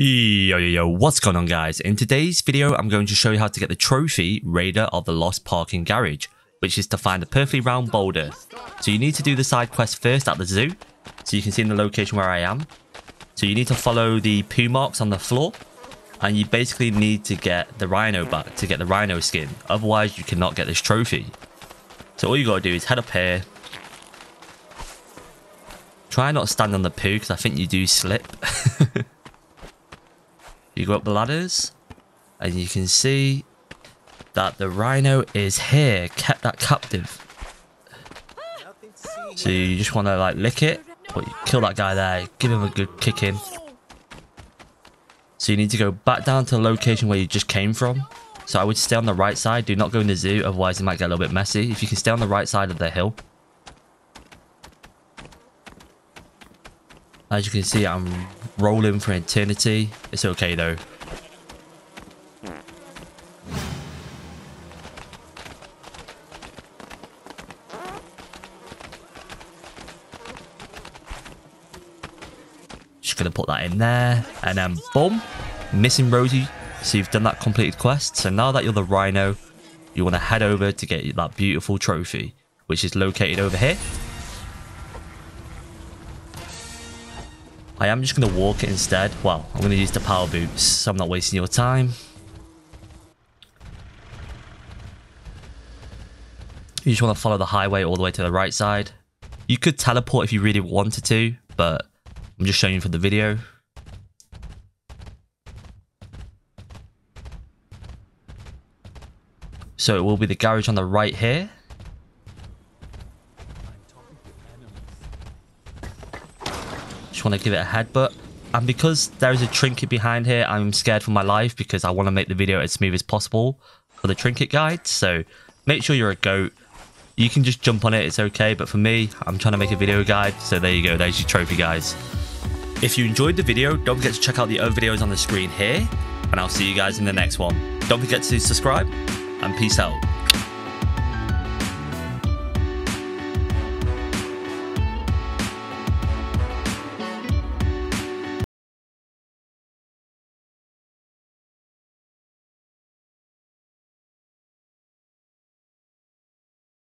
Yo, yo, yo, what's going on guys? In today's video, I'm going to show you how to get the trophy Raider of the Lost Parking Garage, which is to find a perfectly round boulder. So you need to do the side quest first at the zoo, so you can see in the location where I am. So you need to follow the poo marks on the floor, and you basically need to get the rhino back to get the rhino skin, otherwise you cannot get this trophy. So all you gotta do is head up here, try not to stand on the poo because I think you do slip. You go up the ladders and you can see that the rhino is here, kept that captive. So you just want to like lick it, but you kill that guy there, give him a good kick in. So you need to go back down to the location where you just came from. So I would stay on the right side, do not go in the zoo, otherwise it might get a little bit messy. If you can stay on the right side of the hill. As you can see, I'm rolling for eternity. It's okay though. Just gonna put that in there and then boom, missing Rosie. So you've done that completed quest. So now that you're the rhino, you want to head over to get that beautiful trophy, which is located over here. I am just going to walk it instead. Well, I'm going to use the power boots, so I'm not wasting your time. You just want to follow the highway all the way to the right side. You could teleport if you really wanted to, but I'm just showing you for the video. So it will be the garage on the right here. Just want to give it a headbutt. And because there is a trinket behind here, I'm scared for my life because I want to make the video as smooth as possible for the trinket guide. So make sure you're a goat. You can just jump on it, it's okay. But for me, I'm trying to make a video guide. So there you go, there's your trophy, guys. If you enjoyed the video, don't forget to check out the other videos on the screen here. And I'll see you guys in the next one. Don't forget to subscribe and peace out.